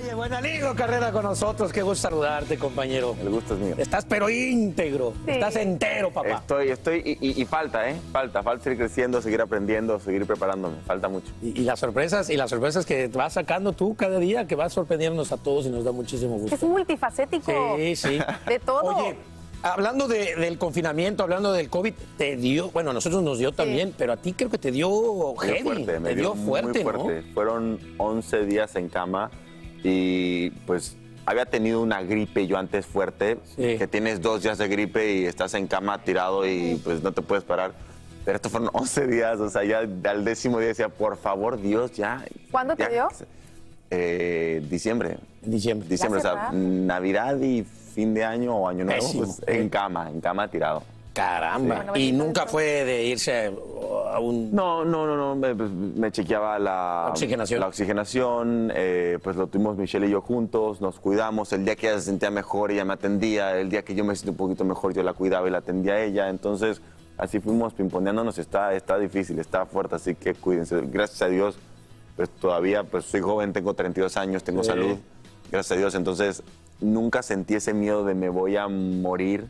Oye, buen amigo Carrera con nosotros. Qué gusto saludarte, compañero. El gusto es mío. Estás pero íntegro. Sí. Estás entero, papá. Estoy, estoy, y, y- y falta, ¿eh? Falta, falta seguir creciendo, seguir aprendiendo, seguir preparándome. Falta mucho. Y, y las sorpresas, y las sorpresas que vas sacando tú cada día, que vas sorprendiéndonos a todos y nos da muchísimo Es gusto. multifacético. Sí, sí. De todo. Oye, hablando de- del confinamiento, hablando del COVID, te dio, bueno, a nosotros nos dio también, pero a ti creo que te dio Me dio heavy, fuerte, me te dio muy fuerte, ¿no? fuerte. Fueron 11 días en cama y pues había tenido una gripe yo antes fuerte, Sí. que tienes dos días de gripe y estás en cama tirado y pues no te puedes parar. Pero estos fueron 11 días, o sea, ya al décimo día decía, por favor, Dios, ya. ¿Cuándo te ya". dio? Eh, diciembre. Diciembre. Diciembre, o sea, rato. Navidad y fin de año o año nuevo, Pésimo. pues, en cama, en cama tirado. Caramba. Y nunca fue de irse a un... No, no, no, no. Me, pues, me chequeaba la Oxigenación. La oxigenación, eh, pues lo tuvimos Michelle y yo juntos, nos cuidamos. El día que ella se sentía mejor, ella me atendía. El día que yo me sentí un poquito mejor, yo la cuidaba y la atendía a ella. Entonces, así fuimos pimponeándonos. Está, está difícil, está fuerte, así que cuídense. Gracias a Dios, pues todavía pues soy joven, tengo 32 años, tengo Sí. salud. Gracias a Dios. Entonces, nunca sentí ese miedo de me voy a morir.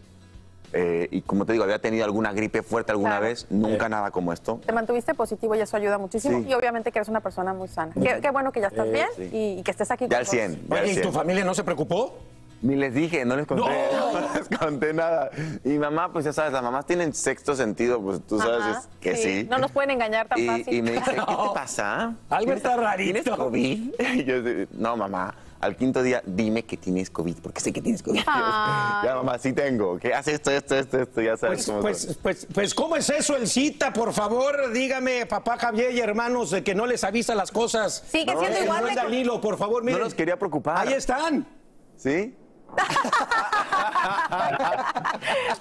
Eh, y como te digo, había tenido alguna gripe fuerte alguna Claro. vez, nunca Eh. nada como esto. Te mantuviste positivo y eso ayuda muchísimo. Sí. Y obviamente que eres una persona muy sana. Qué, qué bueno que ya estás Eh, bien sí. y, y que estés aquí Ya con al 100. nosotros. ya al Oye, ¿y 100. tu familia no se preocupó? Ni les dije, no les conté, ¡No! no, les conté nada. Y mamá, pues ya sabes, las mamás tienen sexto sentido, pues tú sabes Ajá, es que sí. No nos pueden engañar tan y, fácil. y me dice, ¿qué te pasa? Algo está rarito. ¿Tienes COVID? Y yo, no, mamá. Al quinto día, dime que tienes COVID, porque sé que tienes COVID. Ay. ya, mamá, sí tengo. ¿Qué hace esto, esto, esto, esto? Ya sabes Pues, cómo pues, son. pues, pues, ¿cómo es eso el cita? Por favor, dígame, papá Javier y hermanos, de que no les avisa las cosas. Sigue No, siendo eh, igual no es Danilo, por favor, miren. No los quería preocupar. Ahí están. ¿Sí?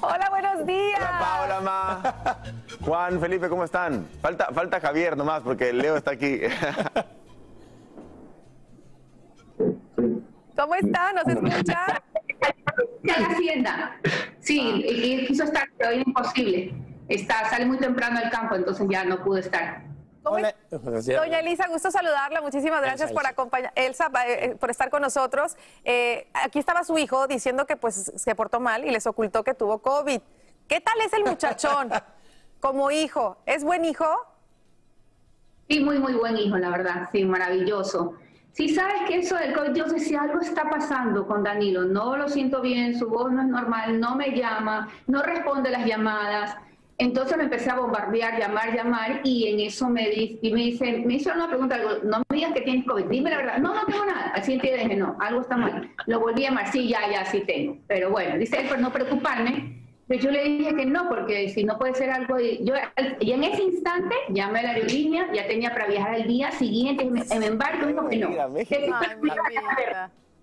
Hola, buenos días. Hola, Paola, ma. Juan, Felipe, ¿cómo están? Falta, falta Javier nomás, porque Leo está aquí. ¿Cómo están? ¿Nos escuchan? a la hacienda. Sí, y, y quiso estar, pero hoy imposible. Está, sale muy temprano al campo, entonces ya no pude estar. ¿Cómo Hola. es- Doña Elisa, gusto saludarla. Muchísimas gracias Elsa, por acompañar, Elsa, eh, eh, por estar con nosotros. Eh, aquí estaba su hijo diciendo que pues se portó mal y les ocultó que tuvo COVID. ¿Qué tal es el muchachón como hijo? ¿Es buen hijo? Sí, muy, muy buen hijo, la verdad. Sí, maravilloso. Sí, sabes que eso del COVID, yo decía, algo está pasando con Danilo. No lo siento bien, su voz no es normal, no me llama, no responde las llamadas. Entonces me empecé a bombardear, llamar, llamar, y en eso me, di- y me dice, me hizo una pregunta, algo, no me digas que tienes COVID, dime la verdad. No, no tengo nada. Al siguiente día dije, no, algo está mal. Lo volví a llamar, sí, ya, ya, sí tengo. Pero bueno, dice él, por no preocuparme. Pero yo le dije que no, porque si no puede ser algo... y Yo, y en ese instante llamé a la aerolínea, ya tenía para viajar al día siguiente, me, me embarco, dijo que no.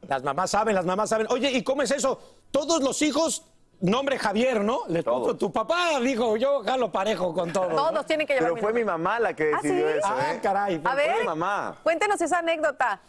Las mamás saben, las mamás saben. Oye, ¿y cómo es eso? Todos los hijos, nombre Javier, ¿no? Les puso- tu papá dijo, yo jalo parejo con todos. ¿no? Todos tienen que llevar Pero mi fue mi mamá la que ¿Ah, decidió sí? eso, Ah, ¿eh? caray. A ver, mi mamá. cuéntenos esa anécdota.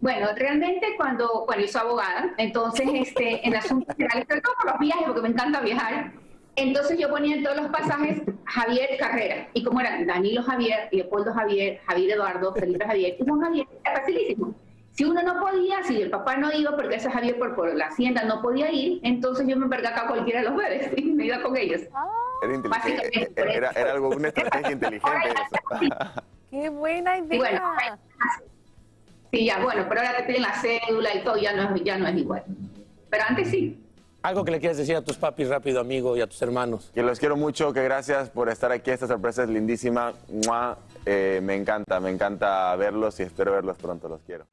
Bueno, realmente cuando, bueno, yo soy abogada, entonces este, en asuntos generales, sobre todo por los viajes, porque me encanta viajar, entonces yo ponía en todos los pasajes Javier Carrera, y como eran Danilo Javier, Leopoldo Javier, Javier Eduardo, Felipe Javier, y Juan Javier, era facilísimo. Si uno no podía, si el papá no iba, porque ese Javier por, por la hacienda no podía ir, entonces yo me envergaba a cualquiera de los bebés y me iba con ellos. Era, inteligente, era, era algo, una estrategia inteligente. Ahora eso. Qué buena idea. Y bueno, sí, ya, bueno, pero ahora te piden la cédula y todo, ya no es, ya no es igual. Pero antes sí. Algo que le quieres decir a tus papis rápido, amigo, y a tus hermanos. Que los quiero mucho, que gracias por estar aquí. Esta sorpresa es lindísima. Eh, me encanta, me encanta verlos y espero verlos pronto. Los quiero.